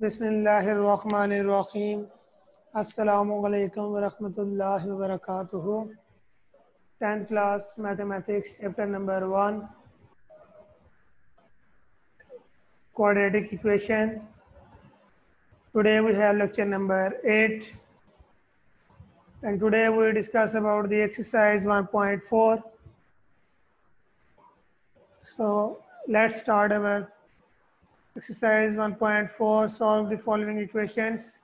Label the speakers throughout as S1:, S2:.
S1: Bismillahirrahmanirrahim. Assalamu alaikum wa rahmatullahi wa barakatuhu. 10th class mathematics chapter number 1 quadratic equation. Today we have lecture number 8 and today we discuss about the exercise 1.4. So let's start our exercise 1.4 solve the following equations.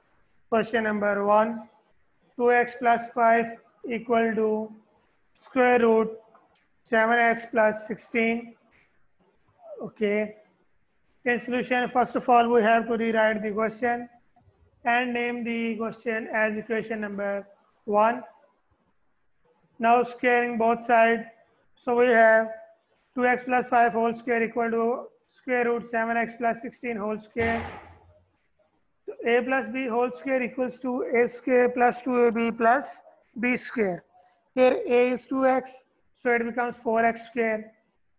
S1: Question number 1 2x plus 5 equal to square root 7x plus 16 okay. In solution first of all we have to rewrite the question and name the question as equation number 1 now squaring both sides so we have 2x plus 5 whole square equal to square root 7x plus 16 whole square. So a plus b whole square equals to a square plus 2ab plus b square. Here a is 2x, so it becomes 4x square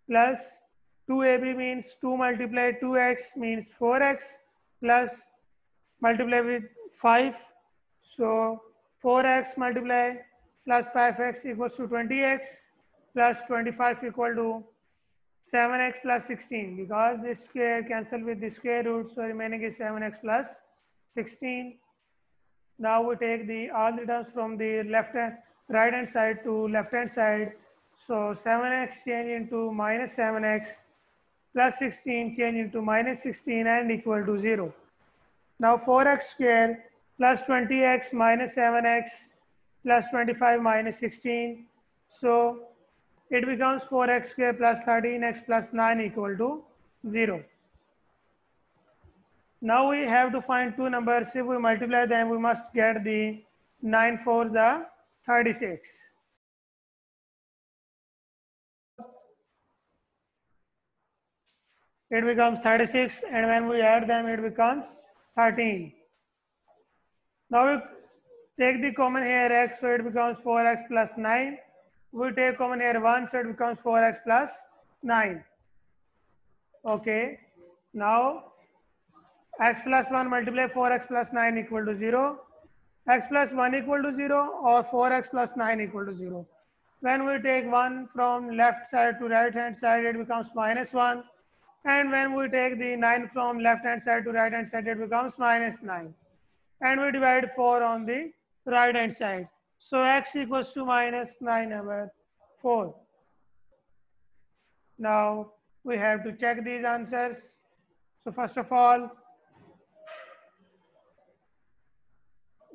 S1: plus 2ab means 2 multiply 2x means 4x plus multiply with 5. So 4x multiply plus 5x equals to 20x plus 25 equal to 7x plus 16 because this square cancel with the square root so remaining is 7x plus 16 now we take the all the terms from the left hand right hand side to left hand side. So 7x change into minus 7x plus 16 change into minus 16 and equal to 0 now 4x square plus 20x minus 7x plus 25 minus 16 so it becomes 4x square plus 13x plus 9 equal to 0. Now we have to find two numbers. If we multiply them, we must get the 9 4 the 36. It becomes 36 and when we add them, it becomes 13. Now we take the common here x, so it becomes 4x plus 9 we take common here 1 so it becomes 4x plus 9 okay now x plus 1 multiply 4x plus 9 equal to 0 x plus 1 equal to 0 or 4x plus 9 equal to 0 when we take 1 from left side to right hand side it becomes minus 1 and when we take the 9 from left hand side to right hand side it becomes minus 9 and we divide 4 on the right hand side so x equals to minus 9 over 4. Now we have to check these answers. So first of all,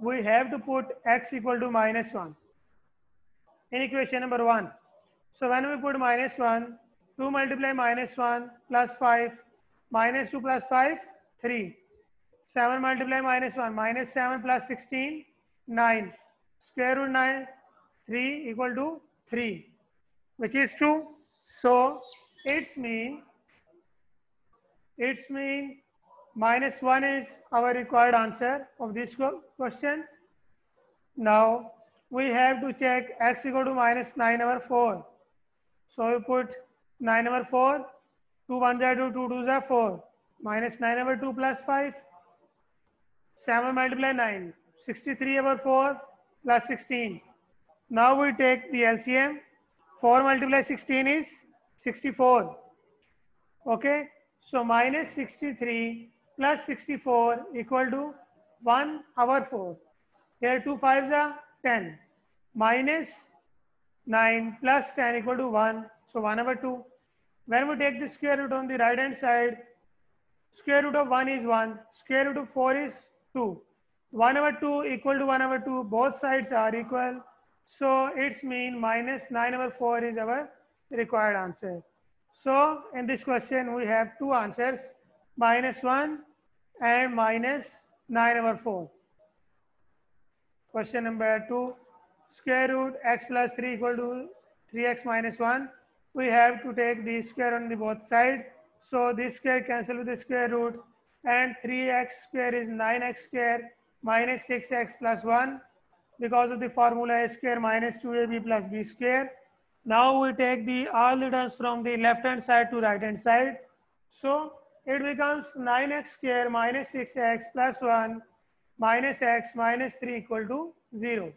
S1: we have to put x equal to minus 1 in equation number 1. So when we put minus 1, 2 multiply minus 1 plus 5, minus 2 plus 5, 3. 7 multiply minus 1, minus 7 plus 16, 9 square root 9 3 equal to 3 which is true so its mean its mean minus 1 is our required answer of this question now we have to check x equal to minus 9 over 4 so we put 9 over 4 2 1 are 2 2 2 are 4 minus 9 over 2 plus 5 7 multiply 9 63 over 4 plus 16. Now we take the LCM. 4 multiply 16 is 64. Okay. So minus 63 plus 64 equal to 1 over 4. Here 2 5s are 10. Minus 9 plus 10 equal to 1. So 1 over 2. When we take the square root on the right hand side, square root of 1 is 1. Square root of 4 is 2. 1 over 2 equal to 1 over 2 both sides are equal. So its mean minus 9 over 4 is our required answer. So in this question we have two answers minus 1 and minus 9 over 4 question number 2 square root x plus 3 equal to 3x minus 1 we have to take the square on the both side. So this square cancel with the square root and 3x square is 9x square minus 6x plus 1 because of the formula a square minus 2ab plus b square. Now we take the all the terms from the left hand side to right hand side. So it becomes 9x square minus 6x plus 1 minus x minus 3 equal to 0.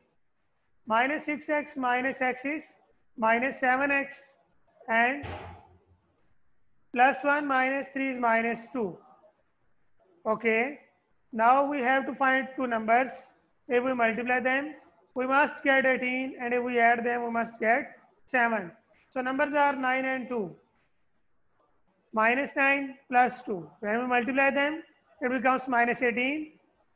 S1: Minus 6x minus x is minus 7x and plus 1 minus 3 is minus 2. Okay. Now we have to find two numbers. If we multiply them, we must get 18 and if we add them, we must get 7. So numbers are 9 and 2 minus 9 plus 2. When we multiply them, it becomes minus 18.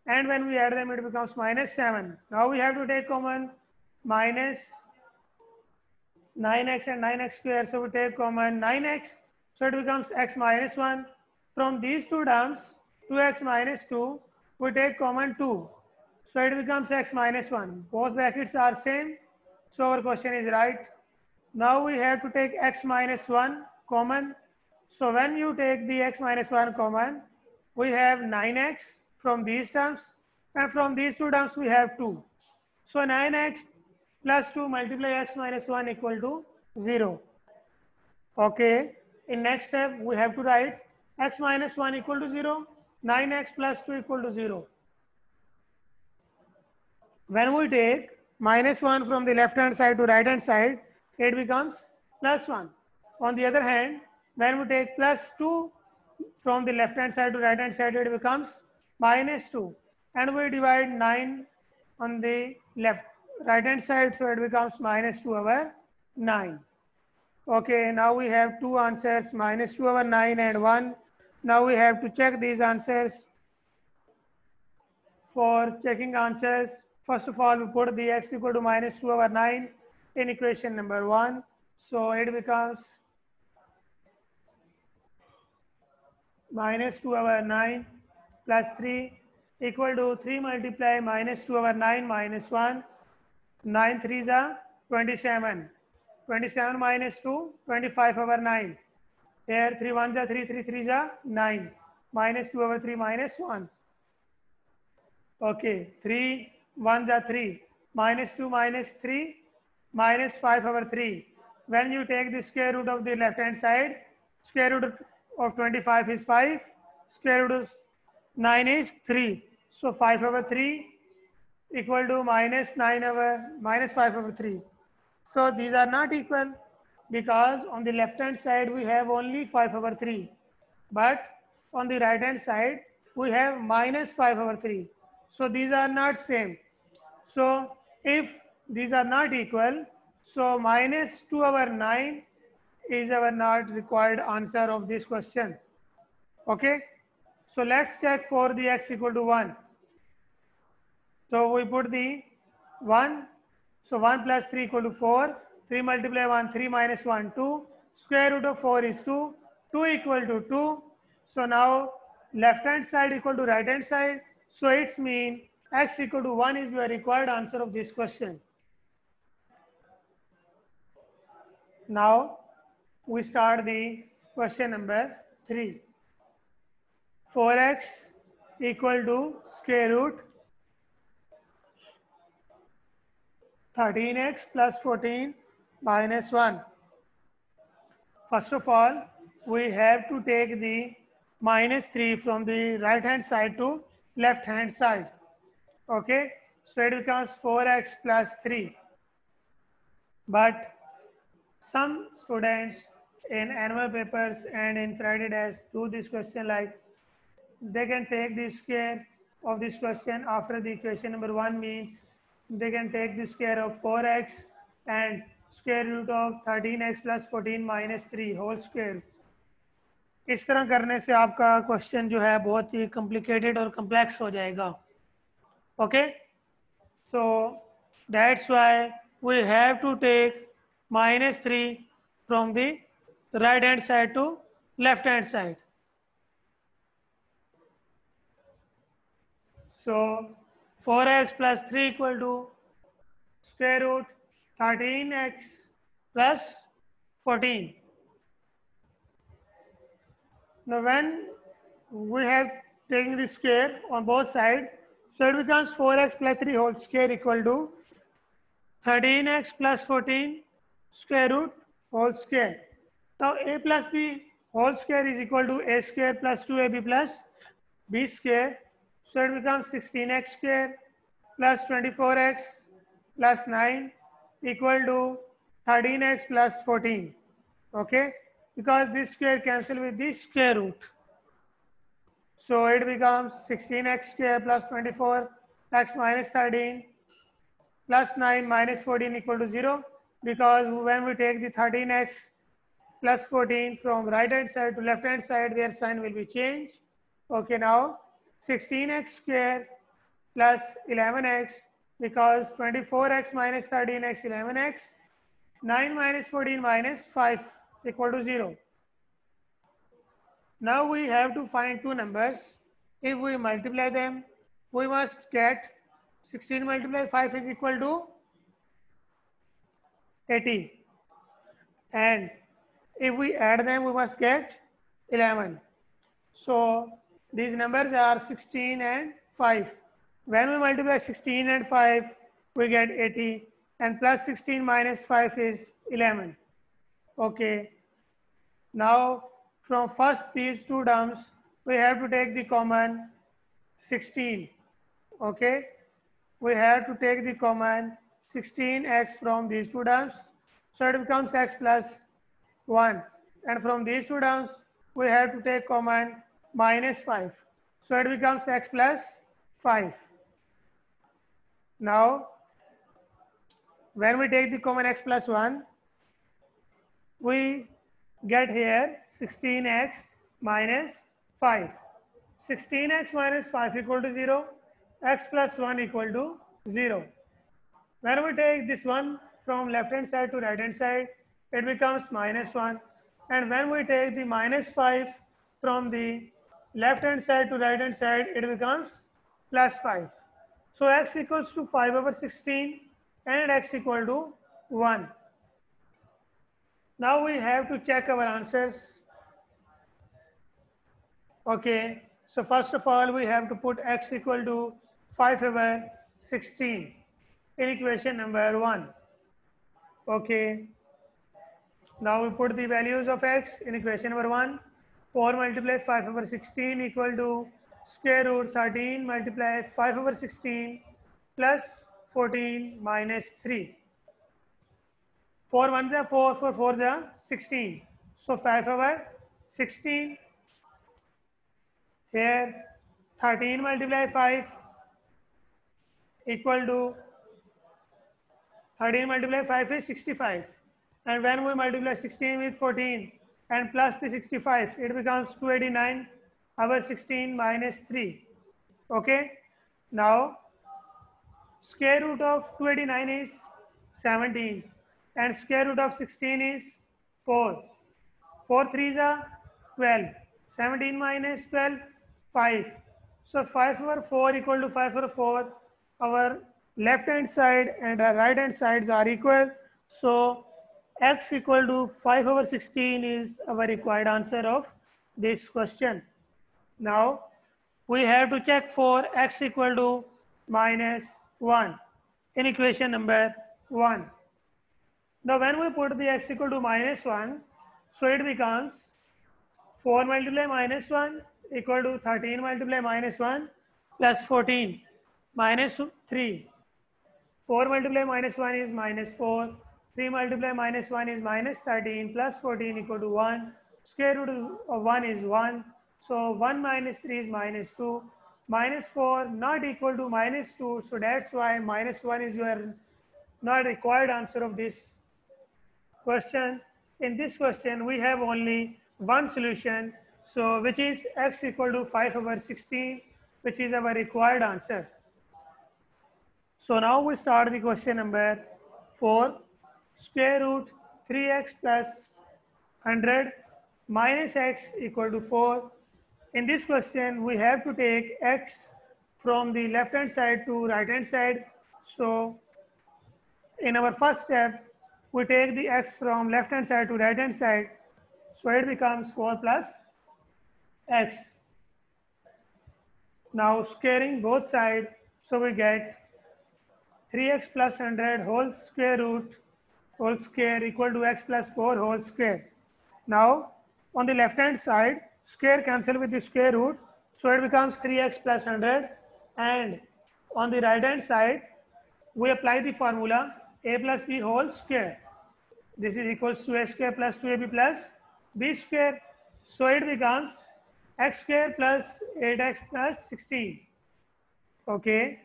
S1: And when we add them, it becomes minus 7. Now we have to take common minus 9x and 9x square. So we take common 9x. So it becomes x minus 1. From these two terms, 2x minus 2, we take common 2. So it becomes x minus 1. Both brackets are same. So our question is right. Now we have to take x minus 1 common so when you take the x minus 1 common, we have 9x from these terms and from these two terms we have 2. So 9x plus 2 multiply x minus 1 equal to 0. Okay, in next step we have to write x minus 1 equal to 0, 9x plus 2 equal to 0. When we take minus 1 from the left hand side to right hand side, it becomes plus 1. On the other hand, when we take plus 2 from the left hand side to right hand side, it becomes minus 2. And we divide 9 on the left right hand side, so it becomes minus 2 over 9. Okay, now we have two answers, minus 2 over 9 and 1. Now we have to check these answers. For checking answers, first of all, we put the x equal to minus 2 over 9 in equation number 1. So it becomes minus 2 over 9 plus 3 equal to 3 multiply minus 2 over 9 minus 1. 9 3 is 27. 27 minus 2, 25 over 9. Here 3 1 is 3, 3 3 is 9. Minus 2 over 3 minus 1. Okay, 3 1 is 3. Minus 2 minus 3 minus 5 over 3. When you take the square root of the left hand side, square root of 25 is 5. Square root of 9 is 3. So 5 over 3 equal to minus 9 over minus 5 over 3. So these are not equal because on the left hand side we have only 5 over 3. But on the right hand side we have minus 5 over 3. So these are not same. So if these are not equal, so minus 2 over 9 is our not required answer of this question. Okay. So let's check for the x equal to 1. So we put the 1. So 1 plus 3 equal to 4. 3 multiply 1, 3 minus 1, 2. Square root of 4 is 2. 2 equal to 2. So now left hand side equal to right hand side. So it's mean x equal to 1 is your required answer of this question. Now we start the question number 3. 4x equal to square root 13x plus 14 minus 1. First of all, we have to take the minus 3 from the right hand side to left hand side. Okay, so it becomes 4x plus 3. But some students in annual papers and in Friday days do this question like they can take the square of this question after the equation number one means they can take the square of 4x and square root of thirteen x plus fourteen minus three whole square इस तरह करने से आपका question जो है बहुत ही complicated और complex हो जाएगा। Okay so that's why we have to take minus three from the right hand side to left hand side so four x plus three equal to square root 13x plus 14. Now when we have taken the square on both sides, so it becomes 4x plus 3 whole square equal to 13x plus 14 square root whole square. Now a plus b whole square is equal to a square plus 2ab plus b square. So it becomes 16x square plus 24x plus 9 equal to 13x plus 14. Okay, because this square cancel with this square root. So it becomes 16x square plus 24 x minus 13 plus 9 minus 14 equal to 0 because when we take the 13x plus 14 from right hand side to left hand side their sign will be changed. Okay now 16x square plus 11x because 24x minus 13x 11x 9 minus 14 minus 5 equal to 0. Now we have to find two numbers. If we multiply them, we must get 16 multiplied 5 is equal to 80. And if we add them, we must get 11. So these numbers are 16 and 5. When we multiply 16 and 5, we get 80 and plus 16 minus 5 is 11. Okay. Now from first these two terms, we have to take the common 16. Okay. We have to take the common 16x from these two terms. So it becomes x plus 1. And from these two terms, we have to take common minus 5. So it becomes x plus 5. Now, when we take the common x plus 1, we get here 16x minus 5. 16x minus 5 equal to 0, x plus 1 equal to 0. When we take this one from left hand side to right hand side, it becomes minus 1. And when we take the minus 5 from the left hand side to right hand side, it becomes plus 5. So x equals to 5 over 16 and x equal to 1. Now we have to check our answers. Okay, so first of all, we have to put x equal to 5 over 16 in equation number 1. Okay, now we put the values of x in equation number 1. 4 multiply 5 over 16 equal to square root 13 multiply 5 over 16 plus 14 minus 3. 4 1 is 4, 4 4 is 16. So 5 over 16. Here 13 multiply 5 equal to 13 multiply 5 is 65. And when we multiply 16 with 14 and plus the 65, it becomes 289 over 16 minus 3. Okay. Now square root of 289 is 17 and square root of 16 is 4. 4 3s are 12. 17 minus 12, 5. So 5 over 4 equal to 5 over 4. Our left hand side and our right hand sides are equal. So x equal to 5 over 16 is our required answer of this question. Now we have to check for x equal to minus 1 in equation number 1. Now when we put the x equal to minus 1, so it becomes 4 multiply minus 1 equal to 13 multiply minus 1 plus 14 minus 3. 4 multiply minus 1 is minus 4. 3 multiply minus 1 is minus 13 plus 14 equal to 1. Square root of 1 is 1. So 1 minus 3 is minus 2. Minus 4 not equal to minus 2. So that's why minus 1 is your not required answer of this question. In this question, we have only one solution. So which is x equal to 5 over 16, which is our required answer. So now we start the question number 4. Square root 3x plus 100 minus x equal to 4. In this question, we have to take x from the left hand side to right hand side. So in our first step, we take the x from left hand side to right hand side. So it becomes 4 plus x. Now squaring both sides, so we get 3x plus 100 whole square root whole square equal to x plus 4 whole square. Now On the left hand side, square cancel with the square root. So it becomes 3x plus 100. And on the right hand side, we apply the formula a plus b whole square. This is equals to a square plus 2ab plus b square. So it becomes x square plus 8x plus 16. Okay.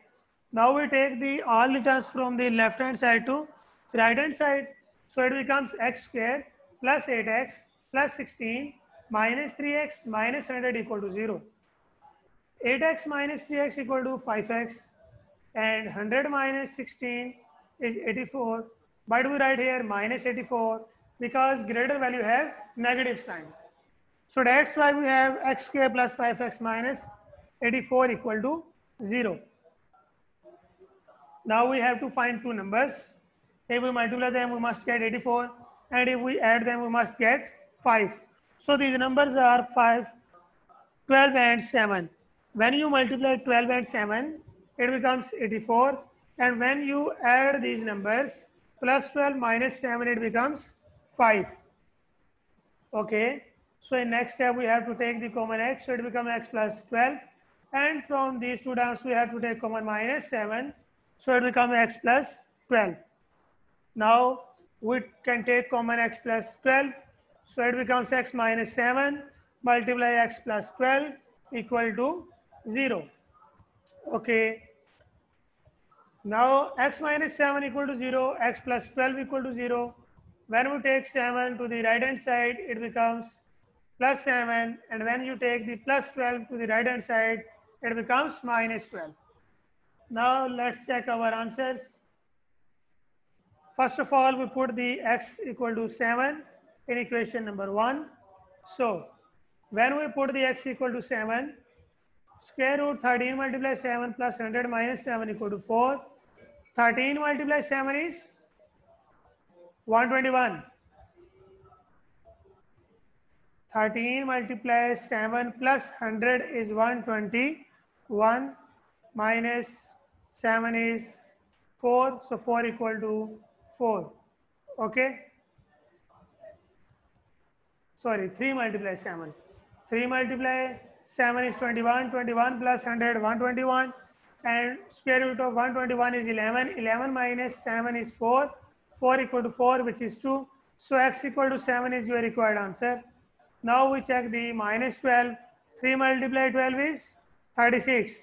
S1: Now we take the all the terms from the left hand side to right hand side. So it becomes x square plus 8x plus 16 minus 3x minus 100 equal to 0. 8x minus 3x equal to 5x and 100 minus 16 is 84. Why do we write here minus 84? Because greater value have negative sign. So that's why we have x square plus 5x minus 84 equal to 0. Now we have to find two numbers. If we multiply them, we must get 84. And if we add them, we must get 5. So these numbers are 5, 12 and 7. When you multiply 12 and 7, it becomes 84. And when you add these numbers, plus 12 minus 7, it becomes 5. Okay. So in next step, we have to take the common x. So it becomes x plus 12. And from these two terms, we have to take common minus 7. So it becomes x plus 12. Now we can take common x plus 12. So it becomes x minus 7 multiply x plus 12 equal to 0. Okay. Now x minus 7 equal to 0, x plus 12 equal to 0. When we take 7 to the right hand side, it becomes plus 7. And when you take the plus 12 to the right hand side, it becomes minus 12. Now let's check our answers. First of all, we put the x equal to 7 in equation number 1. So when we put the x equal to 7, square root 13 multiply 7 plus 100 minus 7 equal to 4. 13 multiplied 7 is 121. 13 multiplied 7 plus 100 is 121 minus 7 is 4. So 4 equal to 4. Okay. Sorry, 3 multiply 7. 3 multiply 7 is 21. 21 plus 100, 121 and square root of 121 is 11. 11 minus 7 is 4. 4 equal to 4 which is 2. So x equal to 7 is your required answer. Now we check the minus 12. 3 multiply 12 is 36.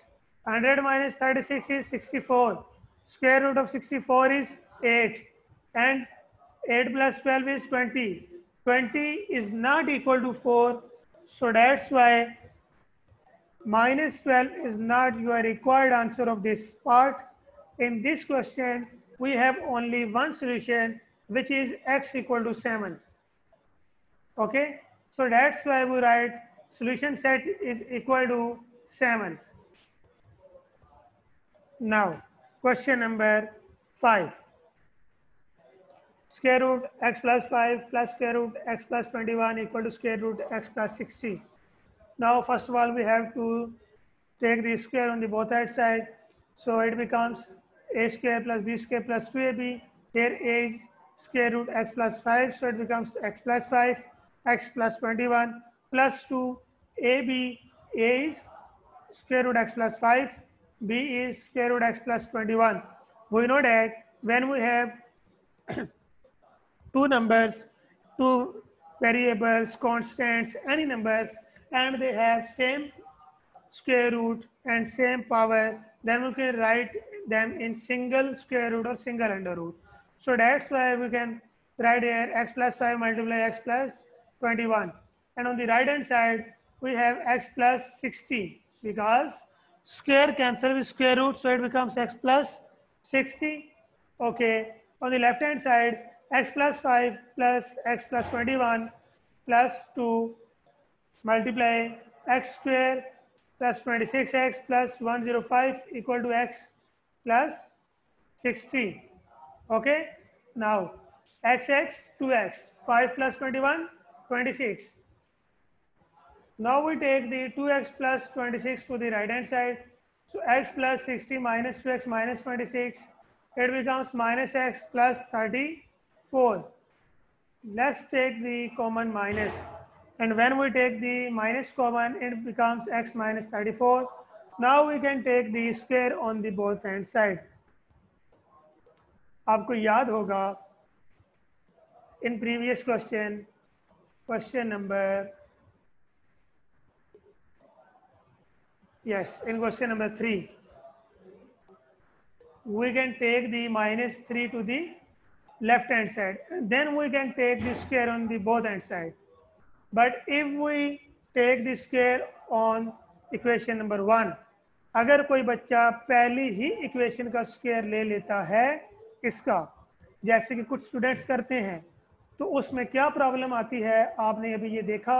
S1: 100 minus 36 is 64. Square root of 64 is 8. And 8 plus 12 is 20. 20 is not equal to 4. So that's why minus 12 is not your required answer of this part. In this question, we have only one solution, which is x equal to 7. Okay, so that's why we write solution set is equal to 7. Now, question number 5. Square root x plus 5 plus square root x plus 21 equal to square root x plus 60. Now, first of all, we have to take the square on the both side. So it becomes a square plus b square plus 2ab. Here a is square root x plus 5. So it becomes x plus 5, x plus 21 plus 2. ab a is square root x plus 5. b is square root x plus 21. We know that when we have two numbers, two variables, constants, any numbers, and they have same square root and same power, then we can write them in single square root or single under root. So that's why we can write here x plus 5 multiply x plus 21. And on the right hand side, we have x plus 60 because square cancel with square root, so it becomes x plus 60. Okay. On the left hand side, x plus 5 plus x plus 21 plus 2 multiply x square plus 26x plus 105 equal to x plus 60. Okay. Now xx 2x 5 plus 21 26. Now we take the 2x plus 26 to the right hand side. So x plus 60 minus 2x minus 26. It becomes minus x plus 34. Let's take the common minus And when we take the minus common, it becomes x minus 34. Now we can take the square on the both hand side. आपको याद होगा in previous question, question number, yes, in question number three, we can take the minus 3 to the left hand side. Then we can take the square on the both hand side. But if we take the square on equation number one, अगर कोई बच्चा पहली ही equation का square ले लेता है इसका जैसे कि कुछ स्टूडेंट्स करते हैं तो उसमें क्या प्रॉब्लम आती है आपने अभी ये देखा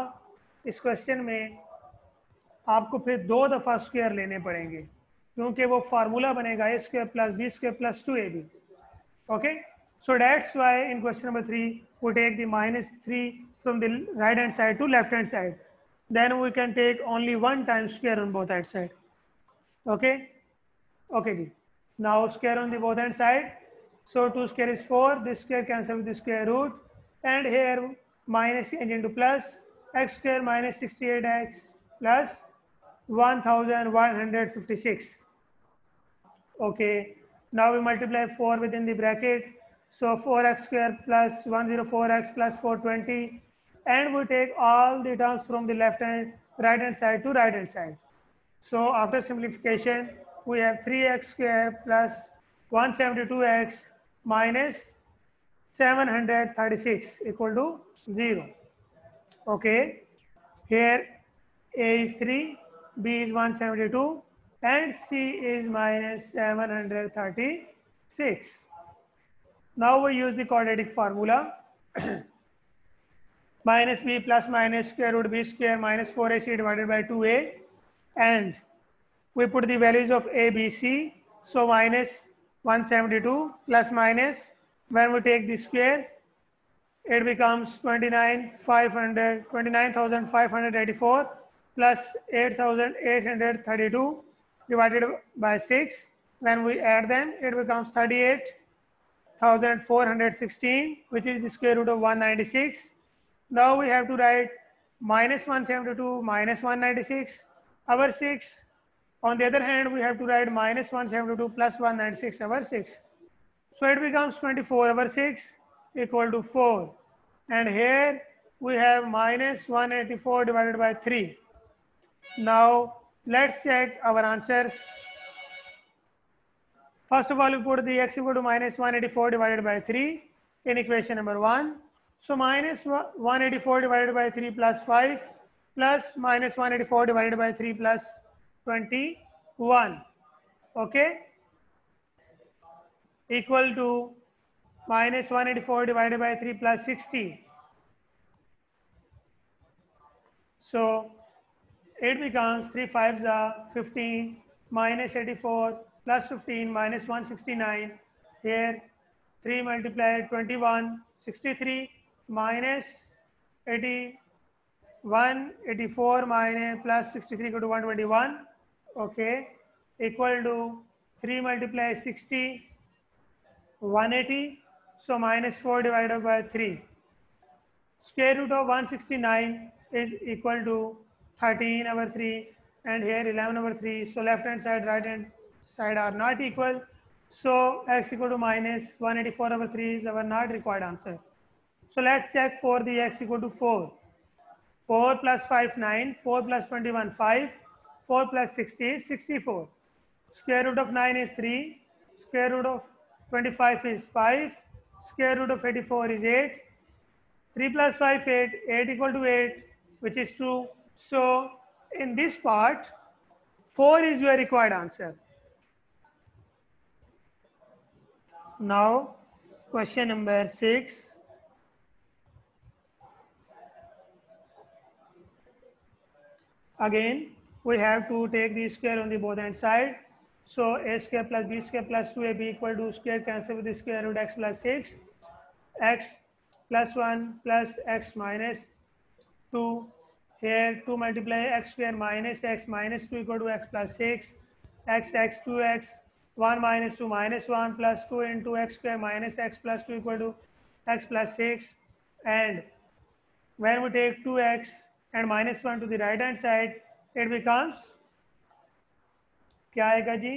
S1: इस क्वेश्चन में आपको फिर दो दफ़ा स्क्वायर लेने पड़ेंगे क्योंकि वो फार्मूला बनेगा a square plus b square plus two a b okay So that's why in question number three, we take the minus three from the right hand side to left hand side. Then we can take only one times square on both hand side. Okay. Okay. Now square on the both hand side. So two square is four. This square cancel with the square root. And here minus change into plus x square minus 68x plus 1156. Okay. Now we multiply 4 within the bracket so 4x square plus 104x plus 420 and we take all the terms from the left hand right hand side to right hand side. So after simplification we have 3x square plus 172x minus 736 equal to 0 okay. Here a is 3 B is 172 and C is minus 736. Now we use the quadratic formula. minus B plus minus square root B square minus 4AC divided by 2A and we put the values of A, B, C. So minus 172 plus minus when we take the square it becomes 29 500 29584 plus 8832 divided by 6. When we add them, it becomes 38,416, which is the square root of 196. Now we have to write minus 172 minus 196 our 6. On the other hand, we have to write minus 172 plus 196 our 6. So it becomes 24 over 6 equal to 4. And here we have minus 184 divided by 3. Now let's check our answers. First of all, we put the x equal to minus 184 divided by 3 in equation number 1. So minus 184 divided by 3 plus 5 plus minus 184 divided by 3 plus 21. Okay? Equal to minus 184 divided by 3 plus 60. So it becomes 3 5s are 15 minus 84 plus 15 minus 169. Here 3 multiplied 21, 63 minus 81, 84 minus plus 63 equal to 121. Okay, equal to 3 multiplied 60, 180. So minus 4 divided by 3. Square root of 169 is equal to 13 over 3 and here 11 over 3. So left hand side, right hand side are not equal. So x equal to minus 184 over 3 is our not required answer. So let's check for the x equal to 4. 4 plus 5, 9. 4 plus 21, 5. 4 plus 60 is 64. Square root of 9 is 3. Square root of 25 is 5. Square root of 84 is 8. 3 plus 5, 8. 8 equal to 8, which is true. So in this part, 4 is your required answer. Now, question number 6. Again, we have to take the square on the both hand side. So a square plus b square plus 2ab equal to square cancel with the square root x plus 6. x plus 1 plus x minus 2 here 2 multiply x square minus x minus 2 equal to x plus 6. x x 2x 1 minus 2 minus 1 plus 2 into x square minus x plus 2 equal to x plus 6. And when we take 2x and minus 1 to the right hand side, it becomes क्या आएगा जी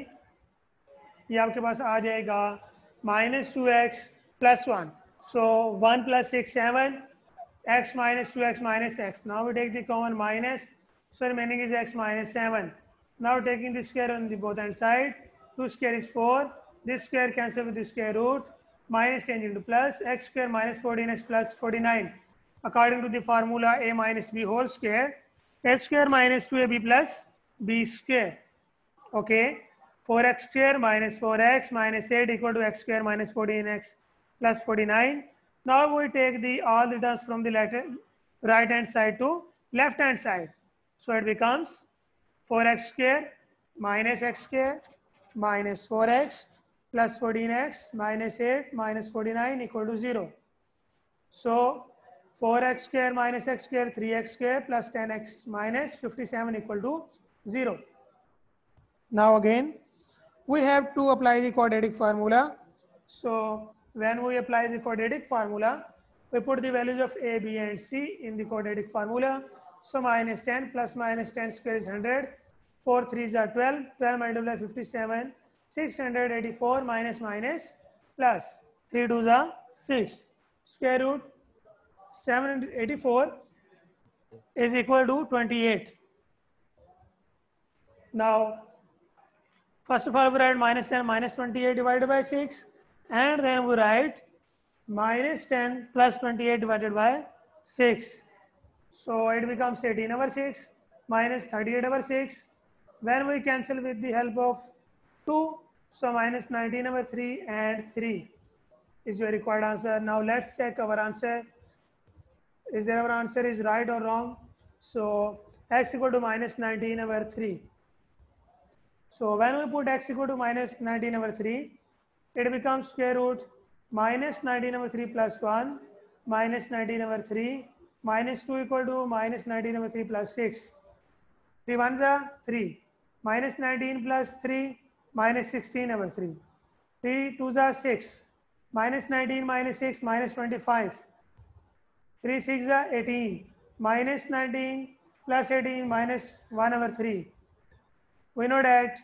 S1: ये आपके पास आ जाएगा minus two x plus one so one plus six seven x minus 2x minus x. Now we take the common minus, so remaining is x minus 7. Now taking the square on the both hand side, 2 square is 4, this square cancel with the square root, minus change into plus, x square minus 14x plus 49. According to the formula a minus b whole square, a square minus 2ab plus b square. Okay, 4x square minus 4x minus 8 equal to x square minus 14x plus 49. Now we take the all the terms from the right hand side to left hand side. So it becomes 4x square minus x square minus 4x plus 14x minus 8 minus 49 equal to 0. So 4x square minus x square 3x square plus 10x minus 57 equal to 0. Now again, we have to apply the quadratic formula. So when we apply the quadratic formula, we put the values of a, b and c in the quadratic formula. So minus 10 plus minus 10 square is 100. 4 3s are 12. 12 multiplied by 57. 684 minus minus plus 3 2s are 6. Square root 784 is equal to 28. Now First of all, we write minus 10 minus 28 divided by 6. And then we write minus 10 plus 28 divided by 6. So it becomes 18 over 6 minus 38 over 6. When we cancel with the help of 2, so minus 19 over 3 and 3 is your required answer. Now let's check our answer. Is there our answer is right or wrong? So x equal to minus 19 over 3. So when we put x equal to minus 19 over 3, it becomes square root minus 19 over 3 plus 1 minus 19 over 3 minus 2 equal to minus 19 over 3 plus 6. 3 ones are 3 minus 19 plus 3 minus 16 over 3. 3 twos are 6 minus 19 minus 6 minus 25. 3 6 are 18 minus 19 plus 18 minus 1 over 3 we know that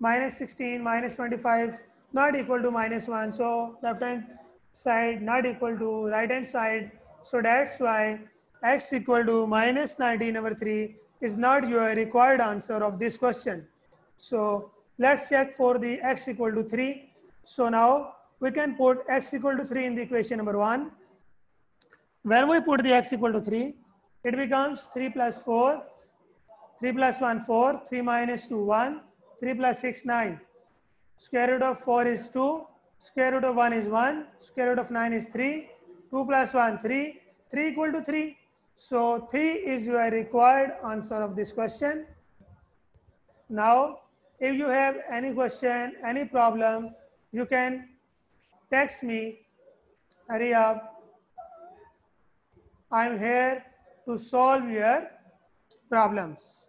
S1: minus 16 minus 25 not equal to minus 1 so left hand side not equal to right hand side. So that's why x equal to minus 19 over 3 is not your required answer of this question so let's check for the x equal to 3 so now we can put x equal to 3 in the equation number 1 when we put the x equal to 3 it becomes 3 plus 4 3 plus 1, 4. 3 minus 2, 1. 3 plus 6, 9. Square root of 4 is 2. Square root of 1 is 1. Square root of 9 is 3. 2 plus 1, 3. 3 equal to 3. So 3 is your required answer of this question. Now, if you have any question, any problem, you can text me. Hurry up. I'm here to solve your problems.